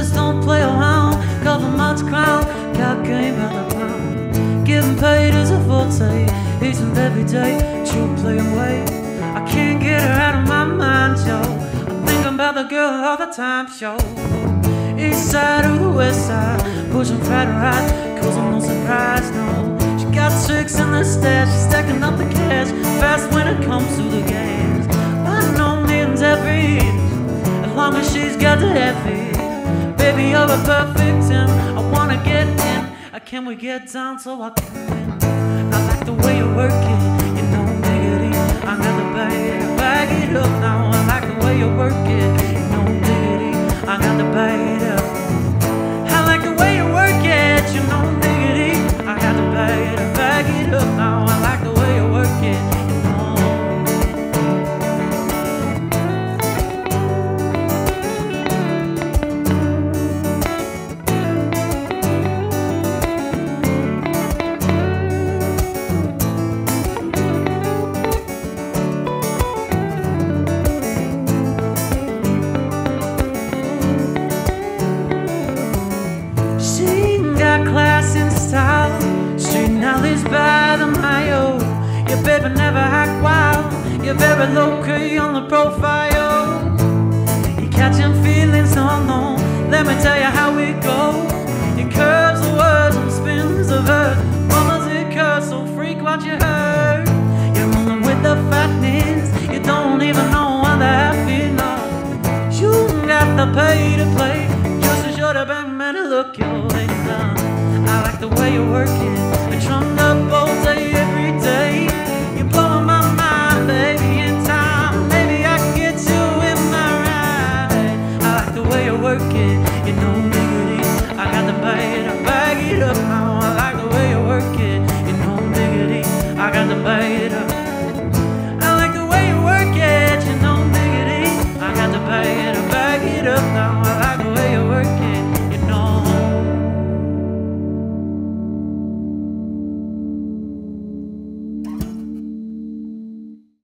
just don't play around. Cover my crown, got game by the pound. Getting paid is a forte, Eating every day. True play away. I can't get her out of my mind, yo. I think about the girl all the time, yo. East side or the west side, pushing fat right, cause I'm no surprise, no. She got tricks in the stash, She's stacking up the cash, fast when it comes to the games. By no means every, as long as she's got the heavy. Baby, you're a perfect 10. I wanna get in. Can we get down so I can win? I like the way you work Knowledge by the mile. Your baby never act wild. You're very low key on the profile. You're catching feelings no. Let me tell you how it goes. You curves the words and spins the verse. Mama's it curse, so freak what you heard. You're rolling with the fatness. You don't even know what half is. You got the pay to play. Just as should have been meant to look your way. I like the way you work time,